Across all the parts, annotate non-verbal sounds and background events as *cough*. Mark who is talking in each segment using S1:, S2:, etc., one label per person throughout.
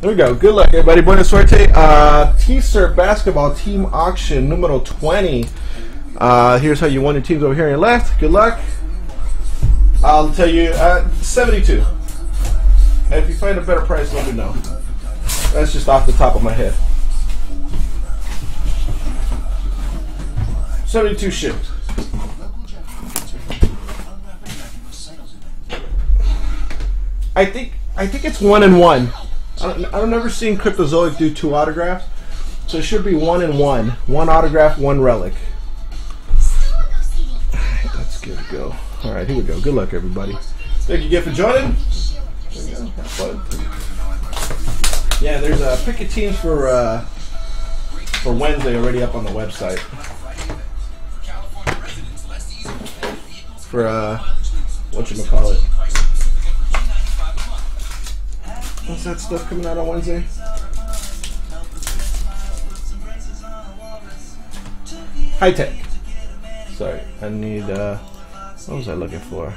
S1: There we go. Good luck, everybody. Buena suerte. Uh, T-Cert basketball team auction numero 20. Uh, here's how you won your teams over here on your left. Good luck. I'll tell you, uh, 72. And if you find a better price, let me know. That's just off the top of my head. 72 shipped. I think I think it's one and one. I've never seen Cryptozoic do two autographs, so it should be one and one. One autograph, one relic. Let's get it go. All right, here we go. Good luck, everybody. Thank you again for joining. Yeah, there's a pick of teams for uh, for Wednesday already up on the website. For uh, what you call it? What's that stuff coming out on Wednesday? High tech. Sorry, I need. uh What was I looking for?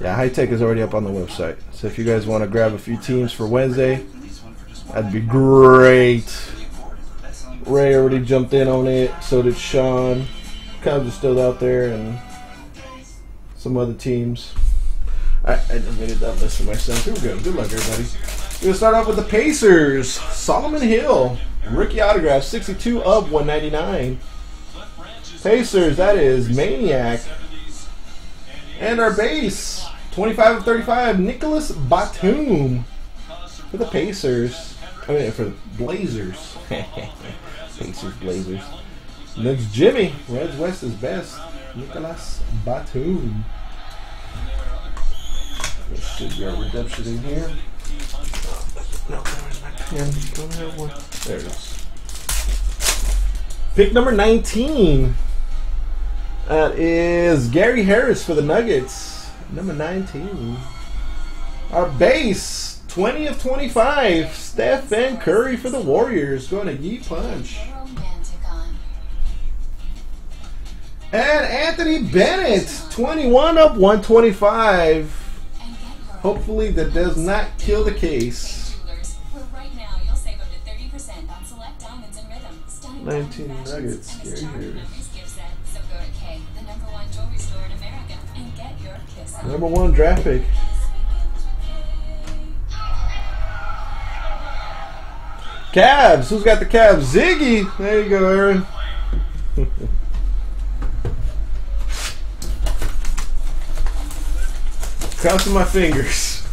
S1: Yeah, high tech is already up on the website. So if you guys want to grab a few teams for Wednesday, that'd be great. Ray already jumped in on it. So did Sean. Cubs are still out there, and some other teams. I, I it that list for myself. Here we go. Good luck, everybody. We're to start off with the Pacers. Solomon Hill. Rookie autograph, 62 of 199. Pacers, that is Maniac. And our base, 25 of 35, Nicolas Batum. For the Pacers. I mean, for the Blazers. *laughs* Pacers, Blazers. Next, Jimmy. Reds West is best. Nicolas Batum. Should be a redemption in here. No, where's my pen? Don't have one. There it is. Pick number 19. That is Gary Harris for the Nuggets. Number 19. Our base, 20 of 25. Stephen Curry for the Warriors. Going to Yee Punch. And Anthony Bennett, 21 of 125. Hopefully that does not kill the case. 19 nuggets. Number one draft pick. Cavs. Who's got the Cavs? Ziggy. There you go, Aaron. *laughs* Crossing my fingers.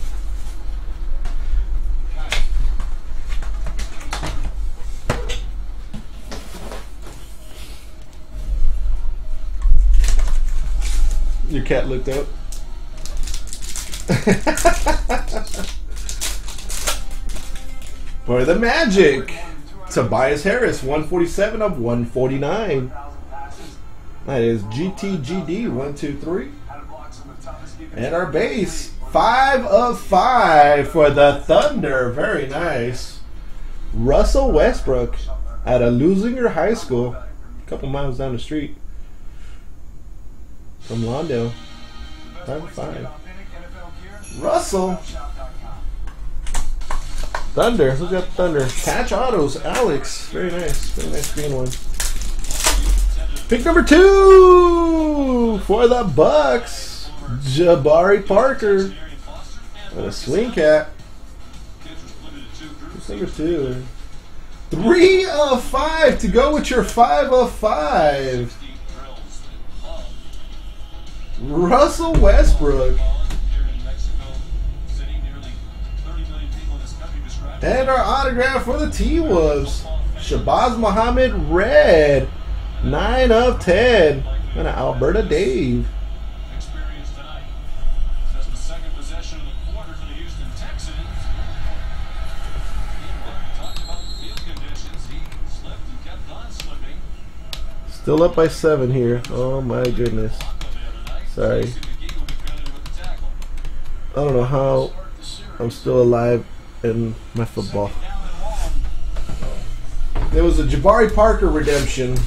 S1: Your cat looked up. *laughs* For the Magic, Tobias Harris, 147 of 149. That is GTGD, 123. And our base, 5 of 5 for the Thunder. Very nice. Russell Westbrook at a Leuzinger High School, a couple miles down the street from Lawndale. 5 of 5. Russell. Thunder. Who's got Thunder? Patch Autos. Alex. Very nice. Very nice green one. Pick number two for the Bucks. Jabari Parker. And a swing cat. Number two. Three of five to go with your five of five. Russell Westbrook. And our autograph for the T-Wolves. Shabazz Muhammad Red. 9 of 10. And Alberta Dave. Still up by seven here. Oh my goodness. Sorry. I don't know how I'm still alive in my football. There was a Jabari Parker redemption.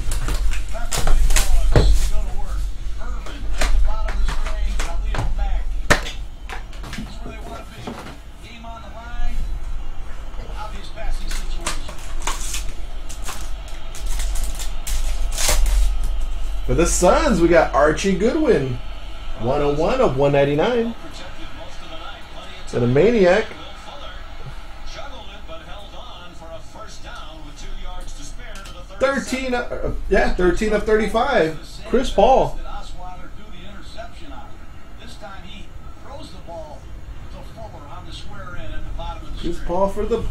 S1: For the Suns, we got Archie Goodwin. 101 of 199. And a Maniac. 13, uh, yeah, 13 of 35. Chris Paul. Chris Paul for the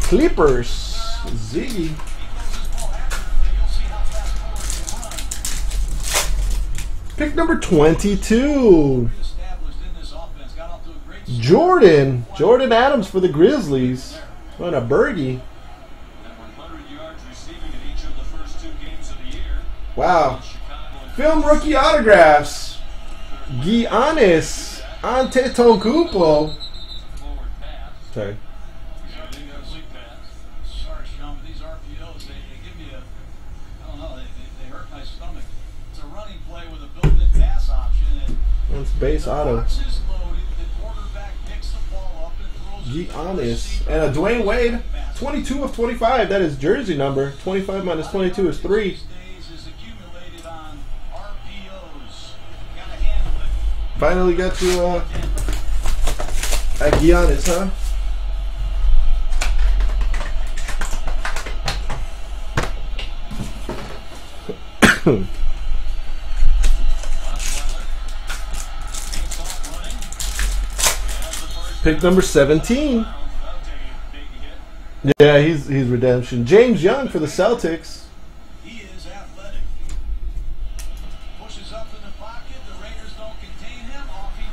S1: Clippers. Ziggy. Pick number 22. Jordan. Jordan Adams for the Grizzlies. On a birdie. Wow. Film rookie autographs. Giannis Antetokounmpo. Sorry. That's base auto. Giannis. And a Dwyane Wade. 22 of 25. That is jersey number. 25 minus 22 is 3. Finally got to uh, at Giannis, huh? *coughs* Pick number 17. Yeah, he's he's redemption. James Young for the Celtics.
S2: He is athletic. Pushes up in the pocket. The Raiders don't contain him. Off he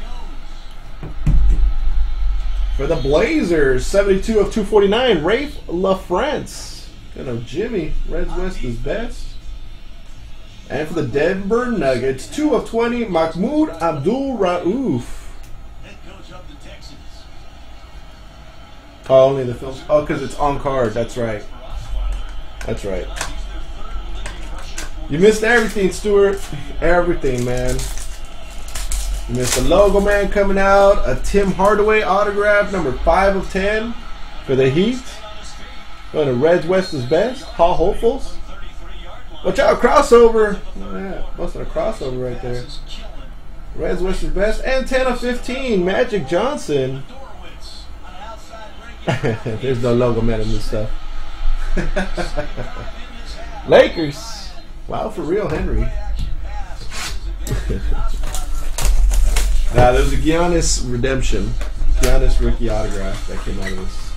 S2: goes.
S1: For the Blazers, 72 of 249, Raef LaFrentz. You know, Jimmy. Reds West is best. And for the Denver Nuggets, 2 of 20, Mahmoud Abdul Rauf. Oh, only the films. Oh, because it's on card. That's right. That's right. You missed everything, Stuart. Everything, man. You missed the logo man coming out. A Tim Hardaway autograph, number 5 of 10 for the Heat. Going to Reds West is best. Paul Hopefuls. Watch out, crossover. Oh, yeah, busting a crossover right there. Reds West is best. And 10 of 15, Magic Johnson. *laughs* There's no logo man in this stuff. *laughs* Lakers. Wow, for real, Henry. *laughs* Nah, there was a Giannis redemption. Giannis rookie autograph that came out of this.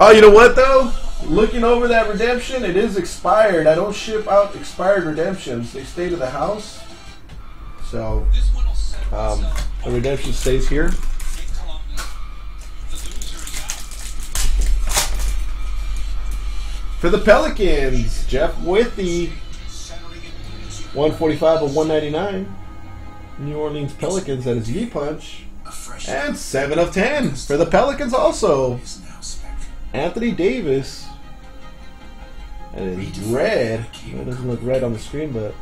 S1: Oh, you know what though? Looking over that redemption, it is expired. I don't ship out expired redemptions. They stay to the house. So, um, the redemption stays here. For the Pelicans, Jeff Withey, 145 of 199. New Orleans Pelicans, that is E-Punch. And 7 of 10 for the Pelicans also. Anthony Davis. And it's red. It doesn't look red on the screen, but.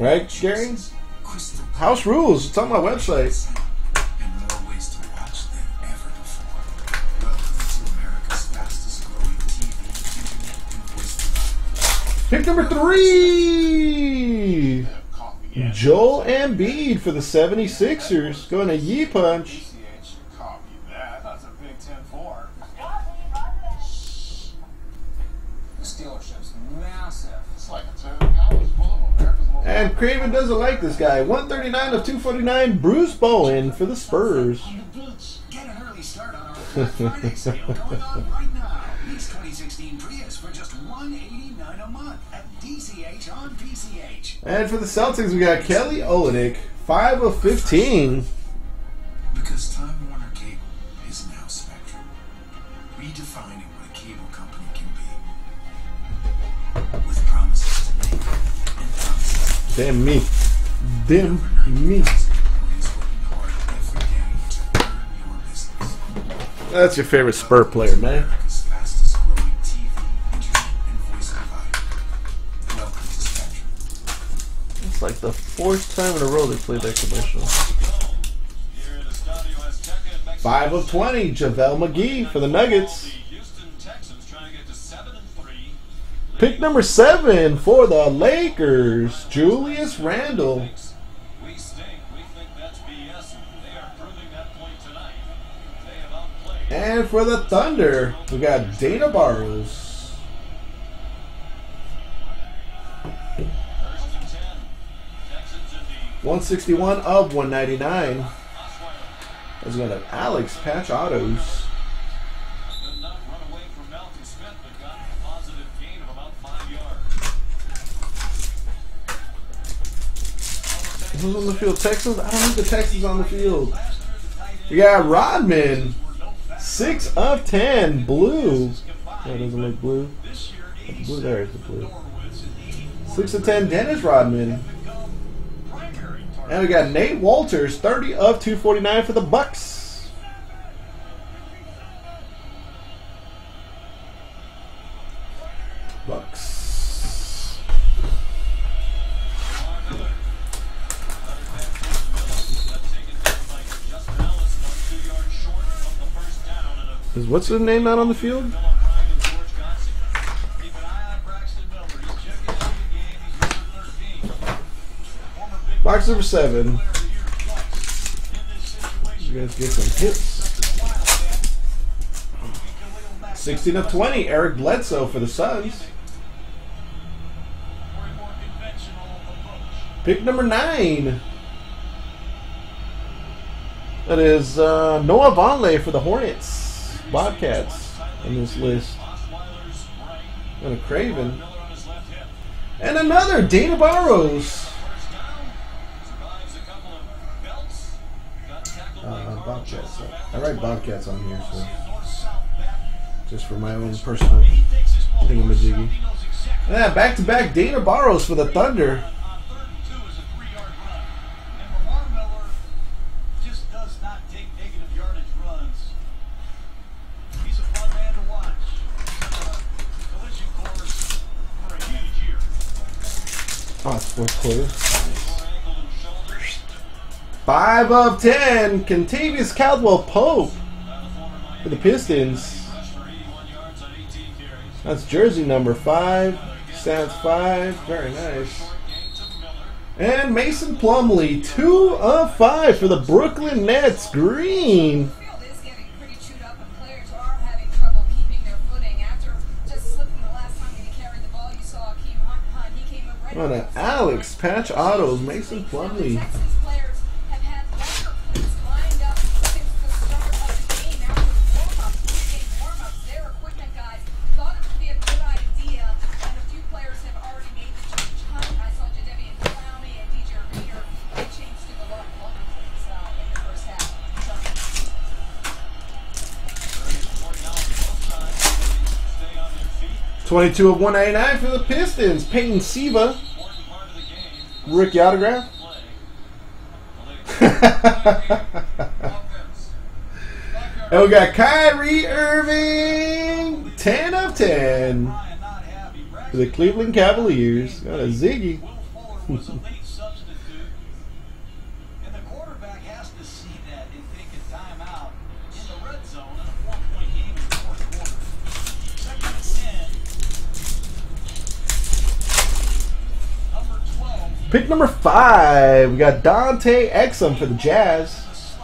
S1: Right, Gary? House rules. It's on my website. Pick number three. Joel Embiid for the 76ers. Going to Yee Punch. And Craven doesn't like this guy. 139 of 249, Bruce Bowen for the Spurs.
S2: On the beach.
S3: Get an early start on our Black Friday sale going on right now. Lease 2016 Prius for just 189 a month at DCH on PCH.
S1: And for the Celtics, we got Kelly Olynyk, 5 of 15.
S3: Because Time Warner Cable is now Spectrum, redefining what a cable company can be. With promises to make and promises
S1: Damn me. Damn me.
S3: employees working hard every day to earn your business.
S1: That's your favorite Spur player, man. It's like the fourth time in a row they played that commercial. 5 of 20, JaVale McGee for the Nuggets. Pick number seven for the Lakers, Julius Randle. And for the Thunder, we got Dana Barros. 161 of 199.
S2: Osweiler.
S1: That's going to Alex Patch Autos. Who's on the field? Texans? I don't think the Texans on the field. We got Rodman. 6 of 10. Blue. That doesn't look blue. Blue. There is the blue. 6 of 10. Dennis Rodman. And we got Nate Wolters. 30 of 249 for the Bucks. Bucks. What's his name not on the field?
S2: In this situation,
S1: You guys get some hits.
S2: the Wildcat. Khalil Mack
S1: 16 of 20. Eric Bledsoe for the Suns. Pick number 9. That is uh, Noah Vonleh for the Hornets. Bobcats on this list. And a Craven. And another Dana Barros. Bobcats. I write Bobcats on here, so just for my own personal thingamajiggy. Yeah, back to back Dana Barros for the Thunder. 5 of 10, Kentavious Caldwell Pope for the Pistons. That's jersey number 5, stats 5, very nice. And Mason Plumlee, 2 of 5 for the Brooklyn Nets, green. On an Alex Patch Autos, Mason
S2: Plumlee.
S1: 22 of 199 for the Pistons. Peyton Siva. Rookie autograph. *laughs* And we got Kyrie Irving. 10 of 10
S2: Ryan not happy.
S1: for the Cleveland Cavaliers. Got a Ziggy. *laughs* Pick number five. We got Dante Exum for the Jazz.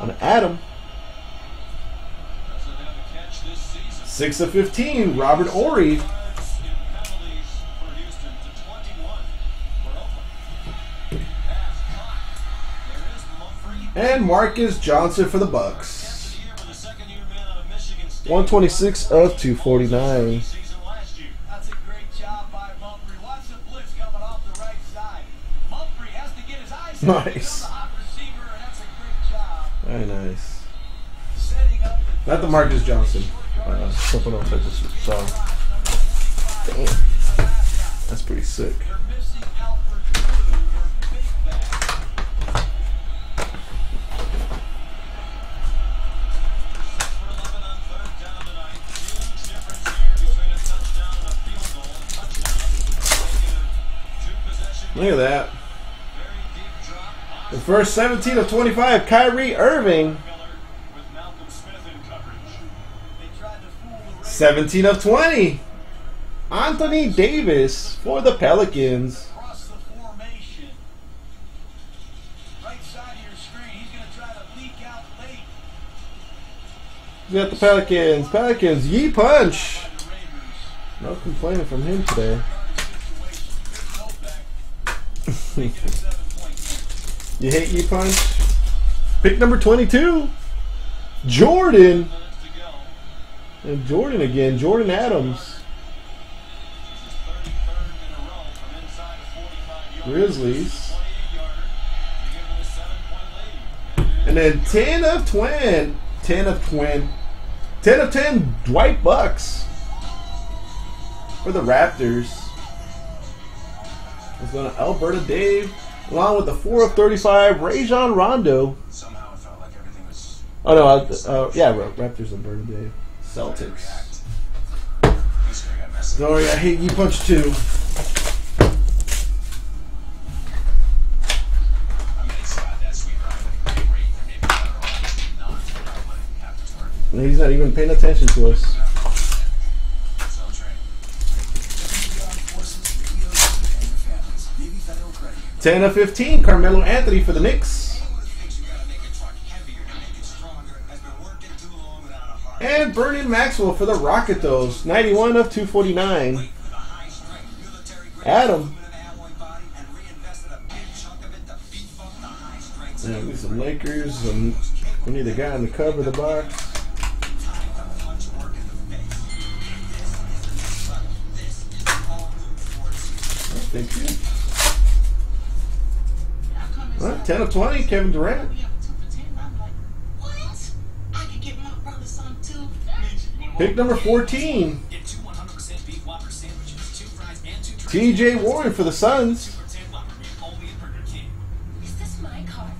S1: On Adam. 6 of 15. Robert Horry.
S2: Yards in penalties for Houston to 21 for Oakland. Pass caught. There is Mumphrey.
S1: And Marques Johnson for the Bucks.
S2: Catch the year with a second-year man out of Michigan State.
S1: 126 of 249.
S2: Job
S1: Very nice.
S2: setting up the
S1: Not the Marques Johnson. Uh, something else I just saw. Damn. That's pretty sick.
S2: They're missing Alfred Blue, their big back. Six for 11 on third down tonight. Huge difference here between a touchdown and a field goal. Touchdown, making it two possession
S1: Look at that. First 17 of 25, Kyrie Irving.
S2: Miller with Malcolm Smith in coverage. They tried to fool the Raiders.
S1: 17 of 20. Anthony Davis for the Pelicans. We got the Pelicans. Pelicans, ye punch. No complaining from him today. *laughs* *laughs* You hate ye punch? Pick number 22. Jordan. And Jordan again. Jordan Adams. Grizzlies. And then 10 of 20. 10 of 20. 10 of 10 Dwight Buycks for the Raptors. It's going to Alberta Dave, along with the 4 of 35 Rajon Rondo.
S3: Somehow it felt like everything was.
S1: Oh no, uh, uh, yeah, Ra- Raptors Alberta Dave. Celtics.
S3: He's gonna get messy.
S1: Sorry, I hate you punch too.
S3: I mean, it's got that sweet ride with a great rate for maybe better odds. Not for not letting him have to start.
S1: He's not even paying attention to us. 10 of 15 Carmelo Anthony for the Knicks.
S3: You.
S1: And Vernon Maxwell for the Rocket those 91 of 249.
S3: With a high-strength military-grade
S1: Adam. Yeah, we got some Lakers. Some, we need a guy on the cover of the box.
S3: time to
S1: All right, 10 of 20 Kevin Durant. Pick number 14
S3: Get two 100% beef Whopper sandwiches, two fries, and two
S1: TJ Warren for the Suns.
S3: for 10 Whopper beef only at Burger King.
S4: Is this my car?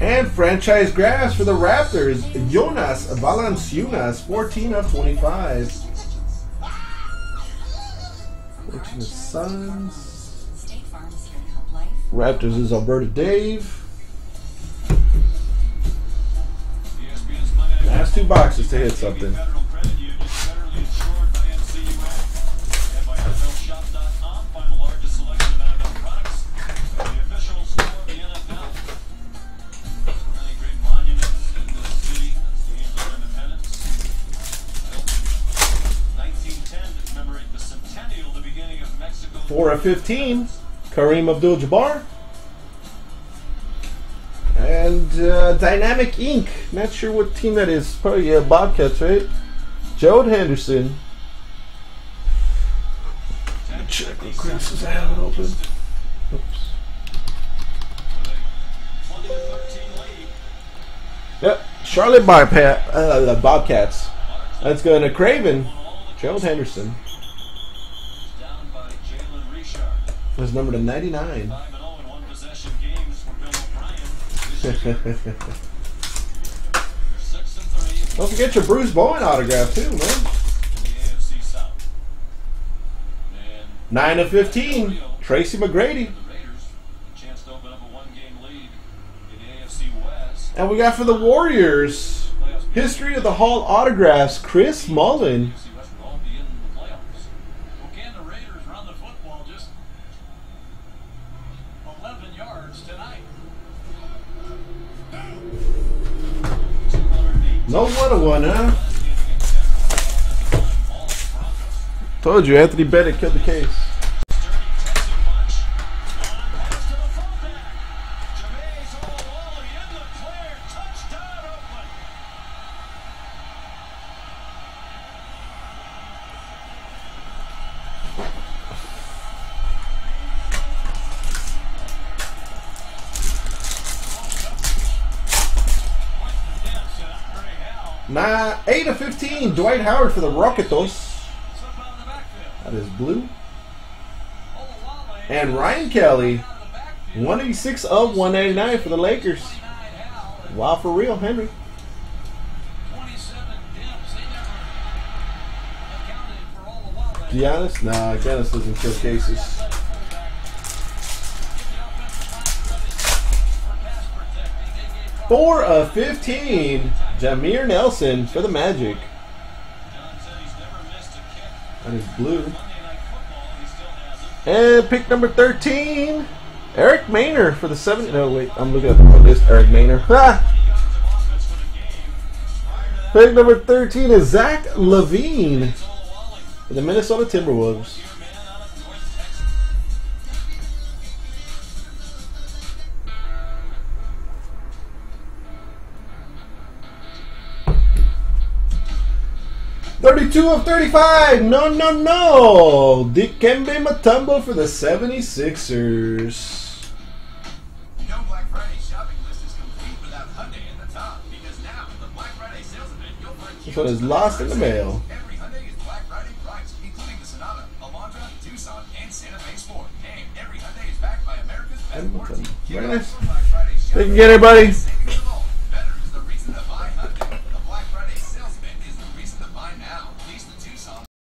S1: And franchise grass for the Raptors. Jonas Valanciunas 14 of 25. 14 of Suns. Raptors is Alberta Dave. Last two boxes to hit something.
S2: Selection of NFL products. The official store of the NFL. Many great monuments in this city. That's the Angel of Independence. I opened 1910 to commemorate the centennial, the beginning of Mexico.
S1: 4 of 15 Kareem Abdul Jabbar. And uh, Dynamic Inc. Not sure what team that is. Probably uh, Bobcats, right? Joe Henderson. Check real quick since I have open. Oops.
S2: With a 20 to 13 lead.
S1: Yep, Charlotte Bobcat, uh, the Bobcats. That's going to Craven. Gerald Henderson.
S2: Down by Jalen Richard.
S1: That's number to 99.
S2: 5 and 0 in one possession games for Bill O'Brien. *laughs* Year, 6 and 3
S1: Don't forget your Bruce Bowen autograph too, man.
S2: in the AFC South. And
S1: 9 of 15, Tracy McGrady.
S2: the Raiders, a chance to open up a one-game lead in the West.
S1: And we got for the Warriors, History of the Hall autographs, Chris Mullin. Told you, Anthony Bennett killed the case. Nah, 8 of 15, Dwight Howard for the Rocketos. Blue. And Ryan Kelly, 186 of 199 for the Lakers. Wow, for real, Henry.
S2: 27 dips. They never accounted for all the while.
S1: To be honest, nah, Giannis doesn't kill cases. Four of 15, Jameer Nelson for the Magic. That is blue. And pick number 13, Eric Maynor for the 7. No, wait, I'm looking at the list. Eric Maynor. Pick number 13 is Zach LaVine for the Minnesota Timberwolves. Thirty-two of thirty-five. No, no, no. Dikembe Mutombo for the 76ers.
S2: No Black Friday shopping list is complete without Hyundai at the top. Because now, the Black Friday sales event, you'll find
S1: This one is lost in the mail.
S2: Every Hyundai is Black Friday price, including the Sonata, Tucson, and Santa Fe Sport. And every Hyundai is backed by America's best warranty.
S1: Very nice.
S2: all Black Friday
S1: Thank you everybody.